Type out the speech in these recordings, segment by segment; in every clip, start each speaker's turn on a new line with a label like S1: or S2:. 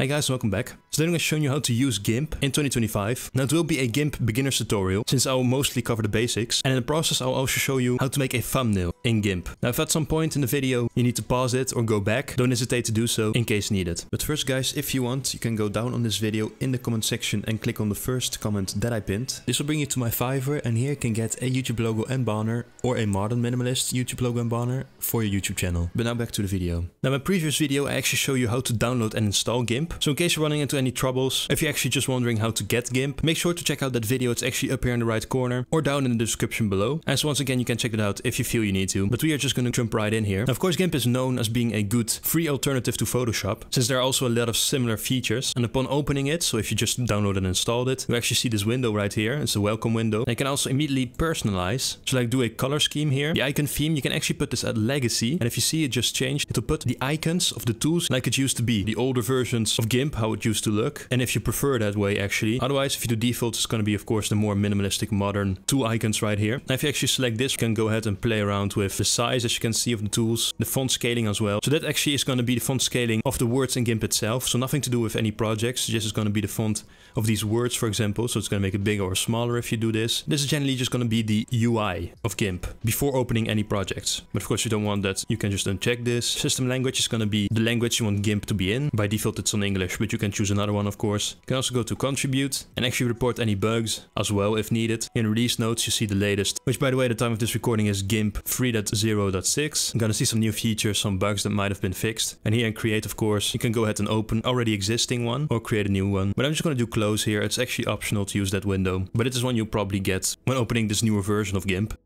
S1: Hey guys, welcome back. Today I'm going to show you how to use GIMP in 2025. Now it will be a GIMP beginner's tutorial, since I will mostly cover the basics, and in the process I'll also show you how to make a thumbnail in GIMP. Now if at some point in the video you need to pause it or go back, don't hesitate to do so in case needed. But first guys, if you want, you can go down on this video in the comment section and click on the first comment that I pinned. This will bring you to my Fiverr, and here you can get a YouTube logo and banner, or a modern minimalist YouTube logo and banner for your YouTube channel. But now back to the video. Now in my previous video I actually show you how to download and install GIMP, so in case you're running into any troubles, if you're actually just wondering how to get GIMP, make sure to check out that video. It's actually up here in the right corner or down in the description below. As once again, you can check it out if you feel you need to. But we are just going to jump right in here. Now, of course, GIMP is known as being a good free alternative to Photoshop, since there are also a lot of similar features. And upon opening it, so if you just downloaded and installed it, you actually see this window right here. It's a welcome window. And you can also immediately personalize. So like do a color scheme here. The icon theme, you can actually put this at legacy. And if you see it just changed, it will put the icons of the tools like it used to be. The older versions of GIMP, how it used to look. And if you prefer that way actually. Otherwise, if you do default, it's going to be of course the more minimalistic modern two icons right here. Now if you actually select this, you can go ahead and play around with the size as you can see of the tools, the font scaling as well. So that actually is going to be the font scaling of the words in GIMP itself. So nothing to do with any projects, just is going to be the font of these words for example. So it's going to make it bigger or smaller if you do this. This is generally just going to be the UI of GIMP before opening any projects. But of course you don't want that. You can just uncheck this. System language is going to be the language you want GIMP to be in. By default it's on English, but you can choose another one of course. You can also go to contribute and actually report any bugs as well if needed. In release notes you see the latest, which by the way the time of this recording is GIMP 3.0.6. I'm gonna see some new features, some bugs that might have been fixed. And here in create of course, you can go ahead and open already existing one or create a new one. But I'm just gonna do close here, it's actually optional to use that window. But it is one you'll probably get when opening this newer version of GIMP.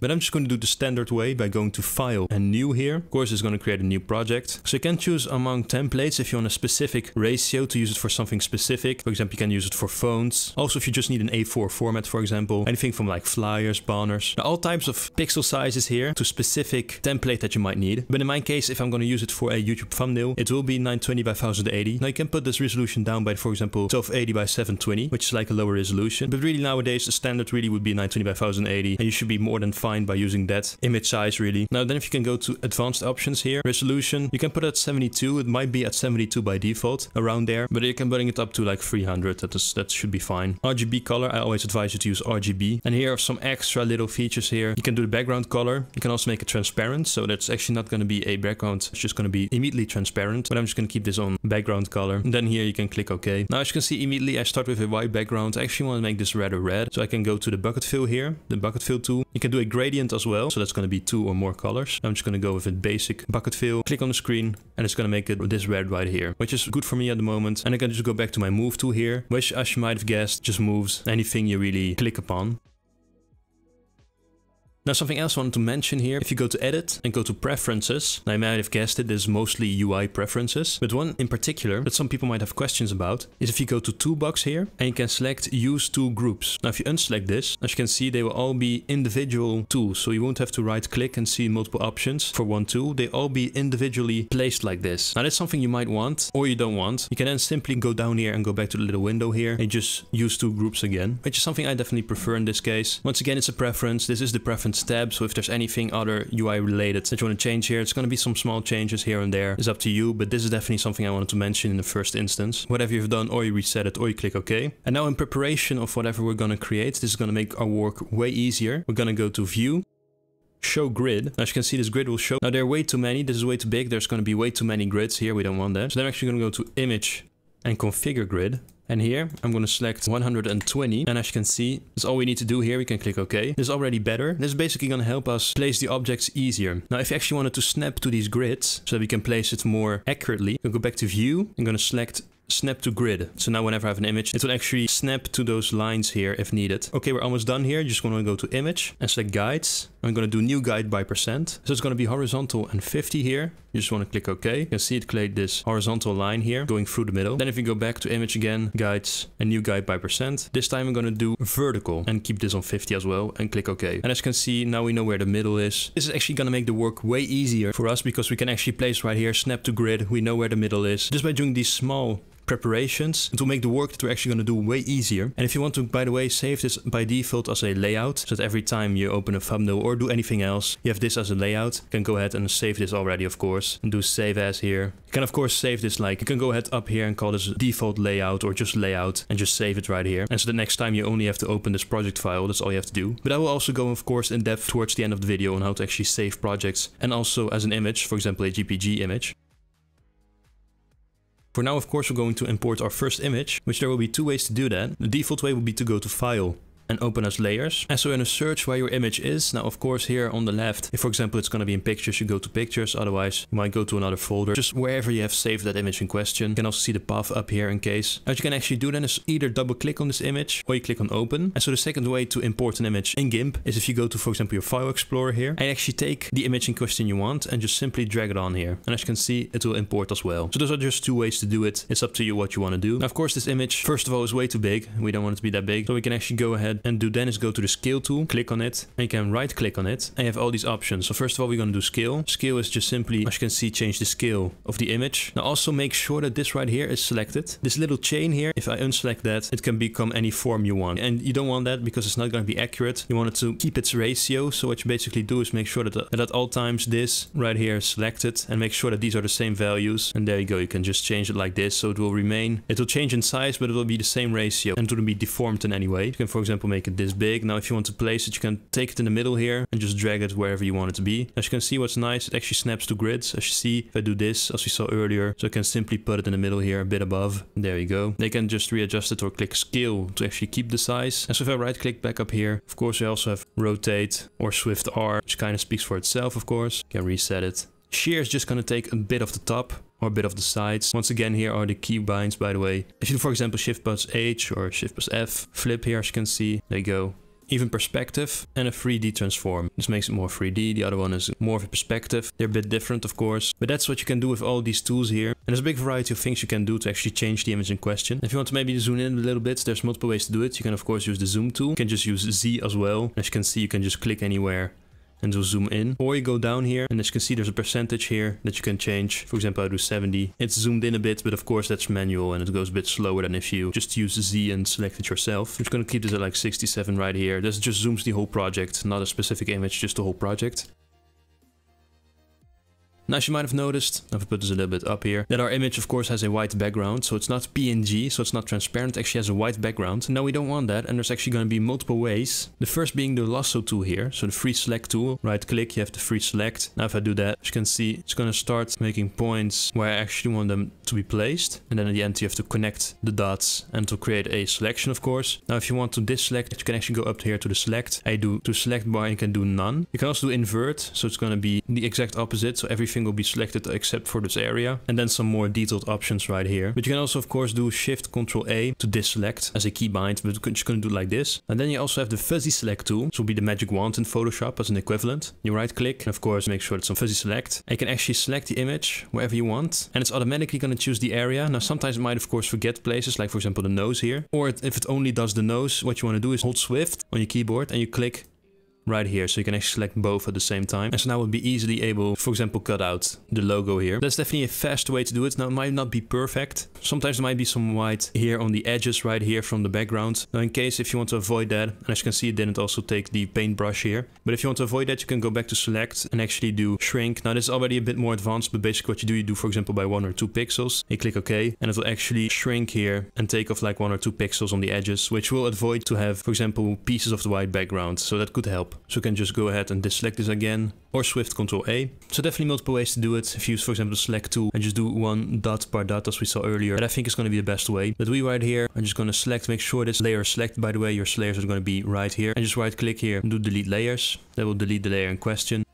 S1: But I'm just going to do the standard way by going to File and New here. Of course, it's going to create a new project. So you can choose among templates if you want a specific ratio to use it for something specific. For example, you can use it for phones. Also, if you just need an A4 format, for example, anything from like flyers, banners, now, all types of pixel sizes here to specific template that you might need. But in my case, if I'm going to use it for a YouTube thumbnail, it will be 920 by 1080. Now you can put this resolution down by, for example, 1280 by 720, which is like a lower resolution. But really nowadays, the standard really would be 920 by 1080, and you should be more than fine by using that image size really. Now then if you can go to advanced options here, resolution, you can put at 72, it might be at 72 by default, around there, but you can bring it up to like 300, that, is, that should be fine. RGB color, I always advise you to use RGB. And here are some extra little features here. You can do the background color, you can also make it transparent, so that's actually not going to be a background, it's just going to be immediately transparent, but I'm just going to keep this on background color. And then here you can click OK. Now as you can see immediately I start with a white background, I actually want to make this rather red, so I can go to the bucket fill here, the bucket fill tool. You can do a gradient as well. So that's going to be two or more colors. I'm just going to go with a basic bucket fill, click on the screen, and it's going to make it this red right here, which is good for me at the moment. And I can just go back to my move tool here, which as you might have guessed, just moves anything you really click upon. Now something else I wanted to mention here, if you go to edit and go to preferences, now you might have guessed it, there's mostly UI preferences, but one in particular that some people might have questions about is if you go to toolbox here and you can select use tool groups. Now if you unselect this, as you can see they will all be individual tools, so you won't have to right click and see multiple options for one tool, they all be individually placed like this. Now that's something you might want or you don't want. You can then simply go down here and go back to the little window here and just use tool groups again, which is something I definitely prefer in this case. Once again it's a preference, this is the preference tab. So if there's anything other UI related that you want to change here, it's going to be some small changes here and there. It's up to you, but this is definitely something I wanted to mention in the first instance. Whatever you've done, or you reset it, or you click OK. And now in preparation of whatever we're going to create, this is going to make our work way easier. We're going to go to View, show grid. As you can see, this grid will show. Now there are way too many. This is way too big. There's going to be way too many grids here. We don't want that. So then I'm actually going to go to image and configure grid. And here I'm going to select 120 and as you can see that's all we need to do here we can click OK. This is already better. This is basically going to help us place the objects easier. Now if you actually wanted to snap to these grids so that we can place it more accurately, we'll go back to view. I'm going to select snap to grid. So now whenever I have an image, it will actually snap to those lines here if needed. Okay, we're almost done here. Just want to go to image and select guides. I'm going to do new guide by percent. So it's going to be horizontal and 50 here. You just want to click OK. You can see it create this horizontal line here going through the middle. Then if you go back to image again, guides, and new guide by percent. This time I'm going to do vertical and keep this on 50 as well and click OK. And as you can see, now we know where the middle is. This is actually going to make the work way easier for us because we can actually place right here, snap to grid. We know where the middle is. Just by doing these small preparations. to make the work that we're actually going to do way easier. And if you want to, by the way, save this by default as a layout, so that every time you open a thumbnail or do anything else, you have this as a layout. You can go ahead and save this already, of course, and do save as here. You can, of course, save this like, you can go ahead up here and call this default layout or just layout and just save it right here. And so the next time you only have to open this project file, that's all you have to do. But I will also go, of course, in depth towards the end of the video on how to actually save projects and also as an image, for example, a JPG image. For now, of course, we're going to import our first image, which there will be two ways to do that. The default way will be to go to File, and open as layers. And so in a search where your image is, now of course here on the left, if for example it's going to be in pictures, you go to pictures, otherwise you might go to another folder, just wherever you have saved that image in question. You can also see the path up here in case. What you can actually do then is either double click on this image or you click on open. And so the second way to import an image in GIMP is if you go to for example your file explorer here and actually take the image in question you want and just simply drag it on here. And as you can see, it will import as well. So those are just two ways to do it. It's up to you what you want to do. Now of course this image, first of all, is way too big. We don't want it to be that big. So we can actually go ahead and do then is go to the scale tool, click on it, and you can right click on it, and you have all these options. So first of all, we're going to do scale. Scale is just simply, as you can see, change the scale of the image. Now also make sure that this right here is selected. This little chain here, if I unselect that, it can become any form you want. And you don't want that because it's not going to be accurate. You want it to keep its ratio. So what you basically do is make sure that, that at all times this right here is selected and make sure that these are the same values. And there you go. You can just change it like this. So it will remain, it will change in size, but it will be the same ratio and it wouldn't be deformed in any way. You can, for example, make it this big. Now, if you want to place it, you can take it in the middle here and just drag it wherever you want it to be. As you can see, what's nice, it actually snaps to grids. As you see, if I do this, as we saw earlier, so I can simply put it in the middle here, a bit above. There you go. They can just readjust it or click scale to actually keep the size. And so if I right click back up here, of course, we also have rotate or shift R, which kind of speaks for itself, of course. You can reset it. Shear is just going to take a bit of the top or a bit of the sides. Once again, here are the key binds, by the way. If you do, for example, Shift plus H or Shift plus F, flip here, as you can see, there you go even perspective and a 3D transform. This makes it more 3D, the other one is more of a perspective. They're a bit different of course, but that's what you can do with all these tools here. And there's a big variety of things you can do to actually change the image in question. If you want to maybe zoom in a little bit, there's multiple ways to do it. You can of course use the zoom tool. You can just use Z as well. As you can see, you can just click anywhere and we'll zoom in. Or you go down here and as you can see there's a percentage here that you can change. For example I do 70. It's zoomed in a bit but of course that's manual and it goes a bit slower than if you just use Z and select it yourself. I'm just gonna keep this at like 67 right here. This just zooms the whole project, not a specific image, just the whole project. Now as you might have noticed, I've put this a little bit up here, that our image of course has a white background, so it's not PNG, so it's not transparent, it actually has a white background. Now we don't want that, and there's actually going to be multiple ways. The first being the lasso tool here, so the free select tool, right click, you have the free select. Now if I do that, as you can see, it's going to start making points where I actually want them to be placed, and then at the end you have to connect the dots and to create a selection of course. Now if you want to deselect, you can actually go up here to the select. I do to select bar, you can do none. You can also do invert, so it's going to be the exact opposite, so every everything will be selected except for this area. And then some more detailed options right here. But you can also of course do Shift Control A to deselect as a keybind, but you're just going to do it like this. And then you also have the fuzzy select tool. This will be the magic wand in Photoshop as an equivalent. You right click and of course make sure it's on fuzzy select. And you can actually select the image wherever you want. And it's automatically going to choose the area. Now sometimes it might of course forget places like for example the nose here. Or if it only does the nose, what you want to do is hold Shift on your keyboard and you click right here. So you can actually select both at the same time. And so now we'll be easily able, for example, cut out the logo here. That's definitely a fast way to do it. Now it might not be perfect. Sometimes there might be some white here on the edges right here from the background. Now in case if you want to avoid that, and as you can see it didn't also take the paintbrush here. But if you want to avoid that, you can go back to select and actually do shrink. Now this is already a bit more advanced, but basically what you do, you do for example by one or two pixels. You click OK and it will actually shrink here and take off like one or two pixels on the edges, which will avoid to have, for example, pieces of the white background. So that could help. So you can just go ahead and deselect this again or Shift Control A. So definitely multiple ways to do it. If you use, for example, the select tool and just do one dot by dot as we saw earlier, that I think is going to be the best way. But we right here I'm just going to select, make sure this layer is selected. By the way, your layers are going to be right here. And just right click here and do delete layers. That will delete the layer in question.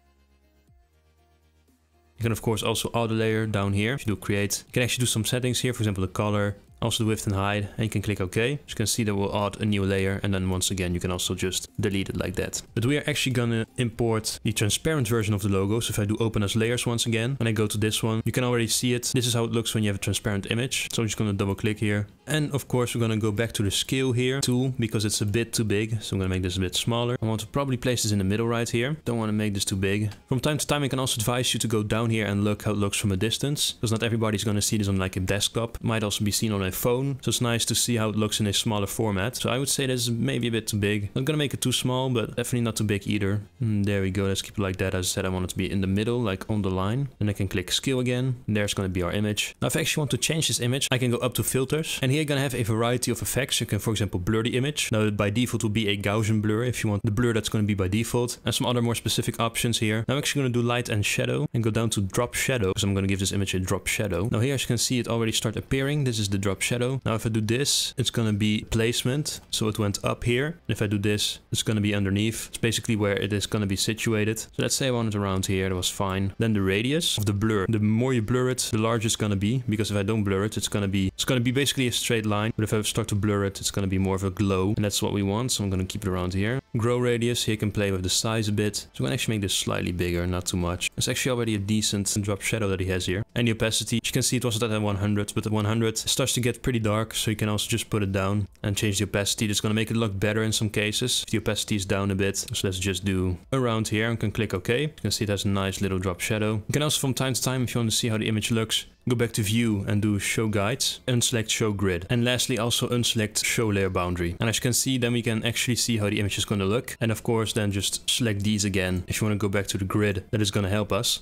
S1: You can of course also auto layer down here. If you do create, you can actually do some settings here. For example, the color, also the width and height and you can click OK. As you can see that will add a new layer and then once again you can also just delete it like that. But we are actually gonna import the transparent version of the logo. So if I do open as layers once again and I go to this one, you can already see it. This is how it looks when you have a transparent image. So I'm just gonna double click here. And of course we're gonna go back to the scale here tool because it's a bit too big. So I'm gonna make this a bit smaller. I want to probably place this in the middle right here. Don't want to make this too big. From time to time I can also advise you to go down here and look how it looks from a distance because not everybody's gonna see this on like a desktop. Might also be seen on a phone, so it's nice to see how it looks in a smaller format. So I would say this is maybe a bit too big. I'm gonna make it too small, but definitely not too big either. And there we go, let's keep it like that. As I said, I want it to be in the middle, like on the line. Then I can click scale again. And there's gonna be our image. Now if I actually want to change this image, I can go up to filters. And here you're gonna have a variety of effects. You can, for example, blur the image. Now by default will be a Gaussian blur if you want the blur that's gonna be by default. And some other more specific options here. Now I'm actually gonna do light and shadow and go down to drop shadow because I'm gonna give this image a drop shadow. Now here as you can see it already start appearing. This is the drop shadow. Now if I do this, it's gonna be placement. So it went up here. And if I do this, it's gonna be underneath. It's basically where it is gonna be situated. So let's say I want it around here, that was fine. Then the radius of the blur. The more you blur it, the larger it's gonna be. Because if I don't blur it, it's gonna be it's gonna be basically a straight line. But if I start to blur it, it's gonna be more of a glow. And that's what we want. So I'm gonna keep it around here. Grow radius, here can play with the size a bit. So I'm gonna actually make this slightly bigger, not too much. It's actually already a decent drop shadow that he has here. And the opacity, you can see it wasn't at 100, but at 100 starts to get pretty dark. So you can also just put it down and change the opacity. That's gonna make it look better in some cases. If the opacity is down a bit. So let's just do around here and can click OK. You can see it has a nice little drop shadow. You can also from time to time, if you want to see how the image looks, go back to view and do show guides, unselect show grid. And lastly also unselect show layer boundary. And as you can see then we can actually see how the image is look. And of course then just select these again if you want to go back to the grid that is going to help us.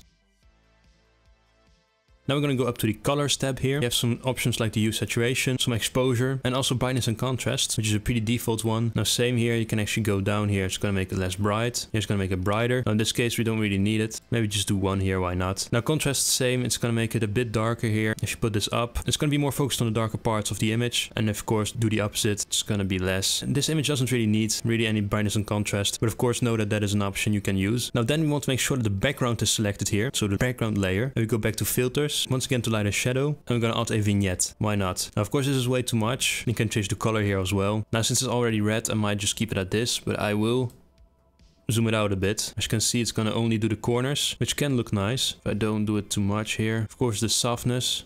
S1: Now we're going to go up to the colors tab here. You have some options like the hue saturation, some exposure, and also brightness and contrast, which is a pretty default one. Now same here, you can actually go down here. It's going to make it less bright. Here's going to make it brighter. Now in this case, we don't really need it. Maybe just do one here, why not? Now contrast same, it's going to make it a bit darker here. If you put this up, it's going to be more focused on the darker parts of the image. And of course, do the opposite, it's going to be less. This image doesn't really need really any brightness and contrast, but of course know that that is an option you can use. Now then we want to make sure that the background is selected here. So the background layer. And we go back to filters once again to light a shadow. We're gonna add a vignette. Why not? Now, of course, this is way too much. You can change the color here as well. Now, since it's already red, I might just keep it at this, but I will zoom it out a bit. As you can see, it's gonna only do the corners, which can look nice if I don't do it too much here. Of course, the softness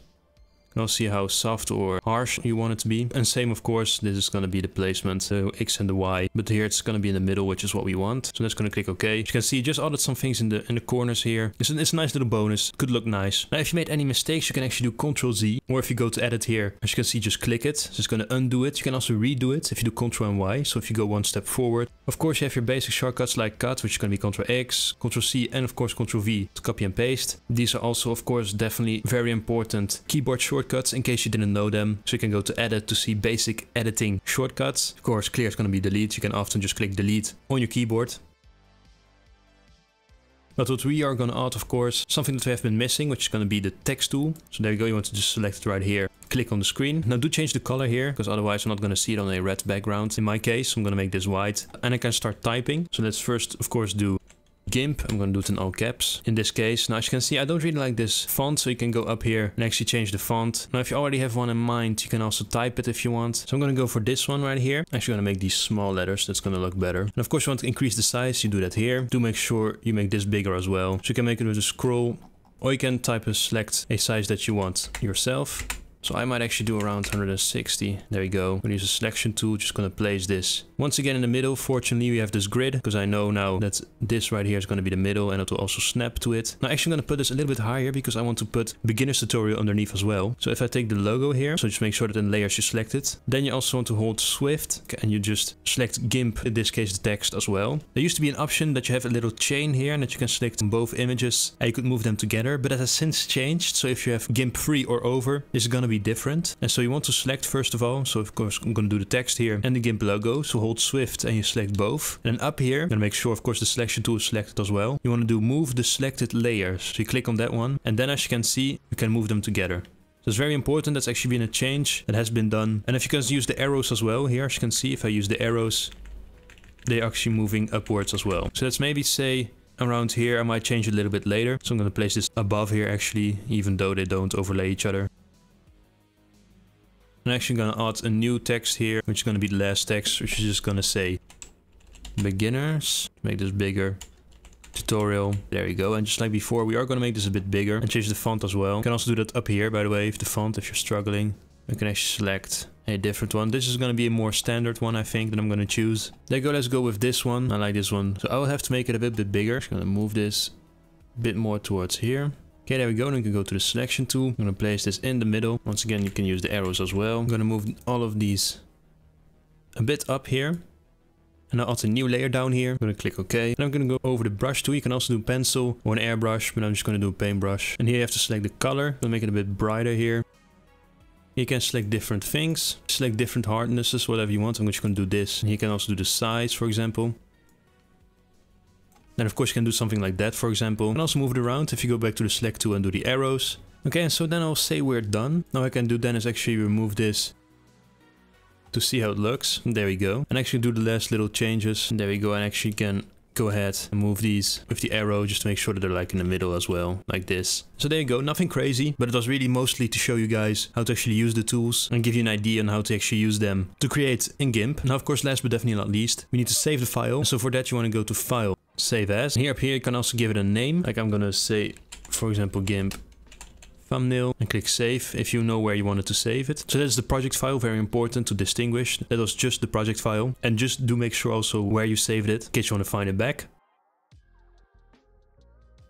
S1: can also see how soft or harsh you want it to be. And same, of course, this is going to be the placement, so X and the Y. But here it's going to be in the middle, which is what we want. So let's going to click OK. As you can see, just added some things in the in the corners here. It's a, it's a nice little bonus. Could look nice. Now, if you made any mistakes, you can actually do Control Z. Or if you go to edit here, as you can see, just click it. So it's going to undo it. You can also redo it if you do Control and Y. So if you go one step forward. Of course, you have your basic shortcuts like cut, which is going to be Control X, Control C, and of course Control V to copy and paste. These are also, of course, definitely very important keyboard shortcuts in case you didn't didn't know them. So you can go to edit to see basic editing shortcuts. Of course, clear is going to be delete. You can often just click delete on your keyboard. But what we are going to add, of course, something that we have been missing, which is going to be the text tool. So there you go, you want to just select it right here. Click on the screen. Now do change the color here, because otherwise I'm not going to see it on a red background. In my case, I'm going to make this white. And I can start typing. So let's first, of course, do GIMP. I'm going to do it in all caps in this case. Now as you can see I don't really like this font so you can go up here and actually change the font. Now if you already have one in mind you can also type it if you want. So I'm going to go for this one right here. Actually going to make these small letters. That's going to look better. And of course you want to increase the size. You do that here. Do make sure you make this bigger as well. So you can make it with a scroll or you can type and select a size that you want yourself. So I might actually do around 160. There we go. I'm gonna use a selection tool, just gonna place this. Once again in the middle, fortunately we have this grid, because I know now that this right here is gonna be the middle and it will also snap to it. Now actually I'm gonna put this a little bit higher because I want to put beginner's tutorial underneath as well. So if I take the logo here, so just make sure that in layers you select it. Then you also want to hold Shift and you just select GIMP, in this case the text as well. There used to be an option that you have a little chain here and that you can select both images and you could move them together, but that has since changed. So if you have GIMP free or over, this is gonna be be different. And so you want to select first of all, so of course I'm going to do the text here and the GIMP logo. So hold Shift and you select both. And then up here, I'm going to make sure of course the selection tool is selected as well. You want to do move the selected layers. So you click on that one and then as you can see, you can move them together. So it's very important. That's actually been a change that has been done. And if you can use the arrows as well, here as you can see, if I use the arrows, they're actually moving upwards as well. So let's maybe say around here, I might change a little bit later. So I'm going to place this above here actually, even though they don't overlay each other. I'm actually to add a new text here, which is to be the last text, which is just to say beginners. Make this bigger. Tutorial. There you go. And just like before, we are to make this a bit bigger and change the font as well. You can also do that up here, by the way, if the font, if you're struggling. You can actually select a different one. This is going to be a more standard one, I think, that I'm going to choose. There you go. Let's go with this one. I like this one. So I will have to make it a bit, bit bigger. Just going to move this a bit more towards here. Okay, there we go. Then we can go to the selection tool. I'm gonna place this in the middle. Once again, you can use the arrows as well. I'm gonna move all of these a bit up here. And I'll add a new layer down here. I'm gonna click OK. And I'm gonna go over the brush tool. You can also do pencil or an airbrush, but I'm just gonna do a paintbrush. And here you have to select the color. Gonna make it a bit brighter here. You can select different things, select different hardnesses, whatever you want. I'm just gonna do this. And you can also do the size, for example. Then of course you can do something like that, for example. And also move it around if you go back to the select tool and do the arrows. Okay, so then I'll say we're done. Now I can do then is actually remove this to see how it looks. There we go. And actually do the last little changes. There we go. And actually can go ahead and move these with the arrow just to make sure that they're like in the middle as well, like this. So there you go, nothing crazy, but it was really mostly to show you guys how to actually use the tools and give you an idea on how to actually use them to create in GIMP. Now of course last but definitely not least, we need to save the file. So for that you want to go to File, Save As. Here up here you can also give it a name, like I'm gonna say, for example, GIMP thumbnail and click save if you know where you wanted to save it. So that's the project file, very important to distinguish. That was just the project file and just do make sure also where you saved it in case you want to find it back.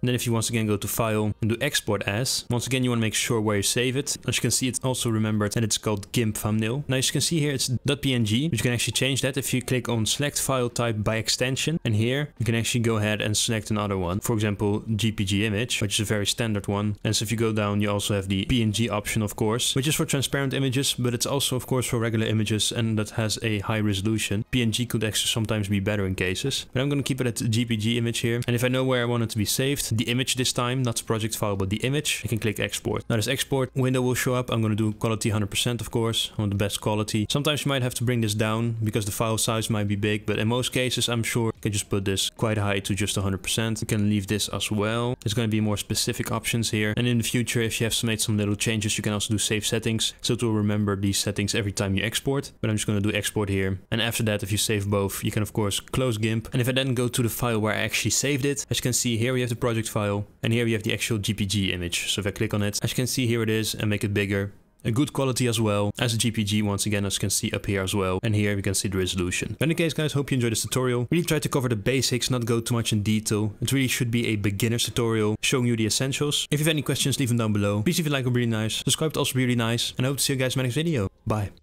S1: And then if you once again go to file and do export as, once again you want to make sure where you save it. As you can see it's also remembered and it's called GIMP thumbnail. Now as you can see here it's .png, but you can actually change that if you click on select file type by extension. And here you can actually go ahead and select another one. For example JPG image, which is a very standard one. And so if you go down you also have the PNG option of course, which is for transparent images, but it's also of course for regular images and that has a high resolution. PNG could actually sometimes be better in cases. But I'm going to keep it at JPG image here. And if I know where I want it to be saved, the image this time, not the project file, but the image, I can click export. Now this export window will show up. I'm going to do quality 100% of course, on the best quality. Sometimes you might have to bring this down because the file size might be big, but in most cases I'm sure you can just put this quite high to just 100%. You can leave this as well. There's going to be more specific options here. And in the future, if you have made some little changes, you can also do save settings. So it will remember these settings every time you export. But I'm just going to do export here. And after that, if you save both, you can of course close GIMP. And if I then go to the file where I actually saved it, as you can see here, we have the project file and here we have the actual JPG image. So if I click on it, as you can see here it is and make it bigger. A good quality as well, as a JPG once again as you can see up here as well. And here we can see the resolution. But in any case guys, hope you enjoyed this tutorial. Really tried to cover the basics, not go too much in detail. It really should be a beginner's tutorial, showing you the essentials. If you have any questions, leave them down below. Please if you like would be really nice. Subscribe would also be really nice. And I hope to see you guys in my next video. Bye.